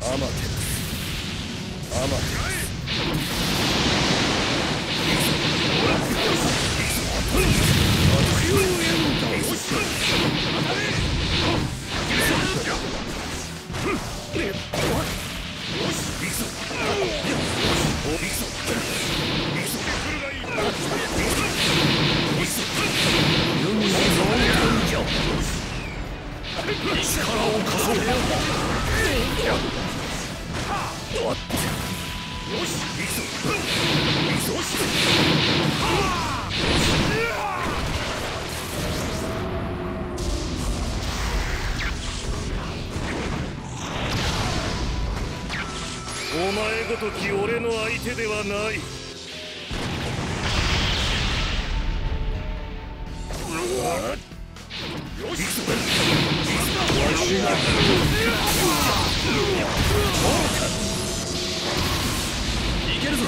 しアマテラスアマテラスお前ごとき俺の相手ではない。いけるぞ。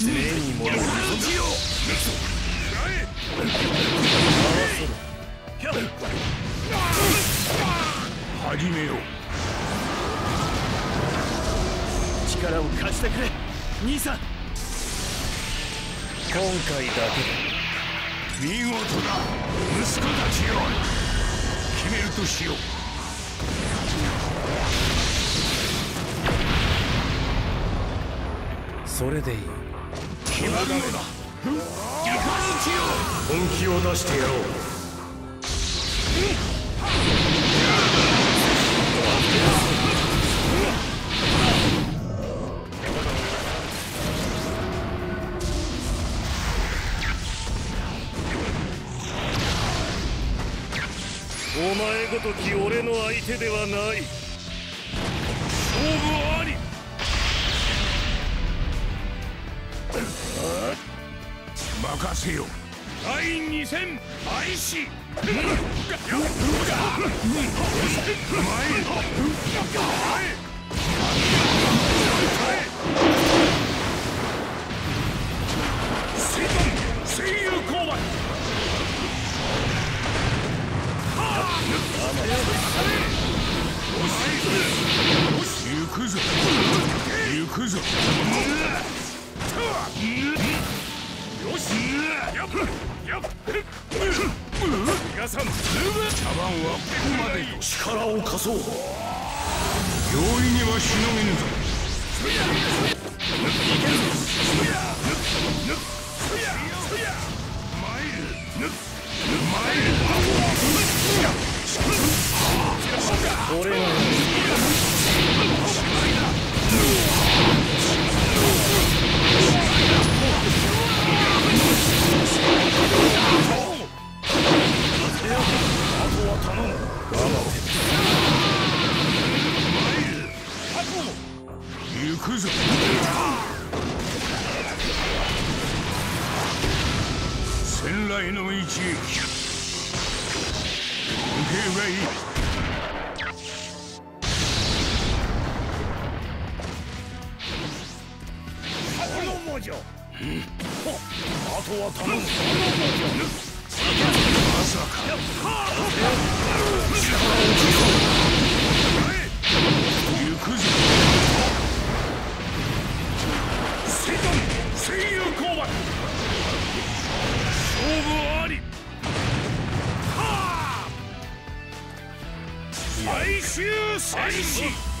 目にも始めよう力を貸してくれ。兄さん。今回だけ見事だ息子たちよ。決めるとしよう。だそれでいい。決まるのだ。本気を出してやろうお前ごとき俺の相手ではない。勝負あり。任せよ。第二戦開始。声皆さん茶番はここまで力を貸そう。容易にはしのげぬぞいけるぞ。戦来の一撃。受けがいいあとは頼むまさか。行くぞ終戦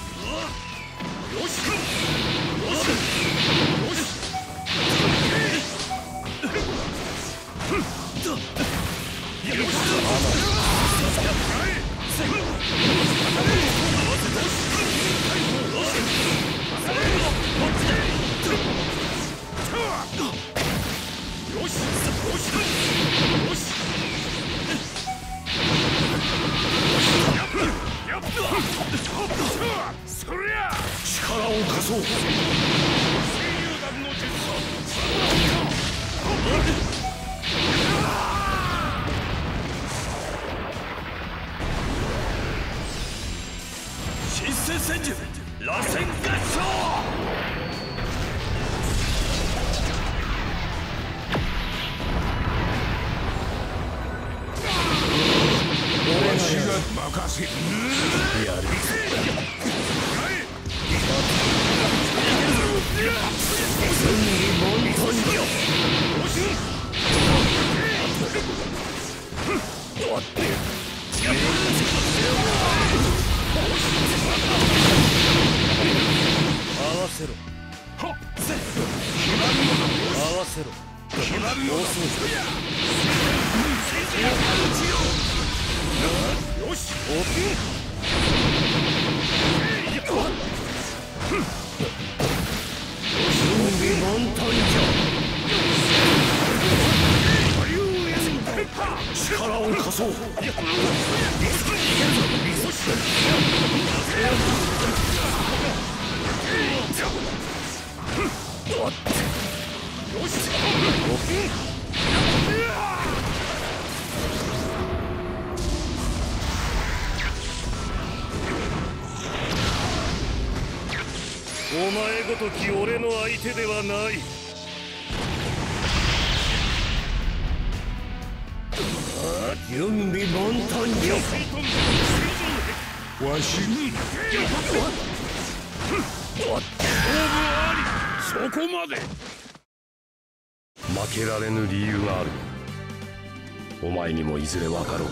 力を貸そう新戦戦術螺旋合唱かしやるよを貸そうお前ごとき俺の相手ではない。準備満タンじゃ。わしに。勝負ありそこまで負けられぬ理由がある。お前にもいずれ分かろう。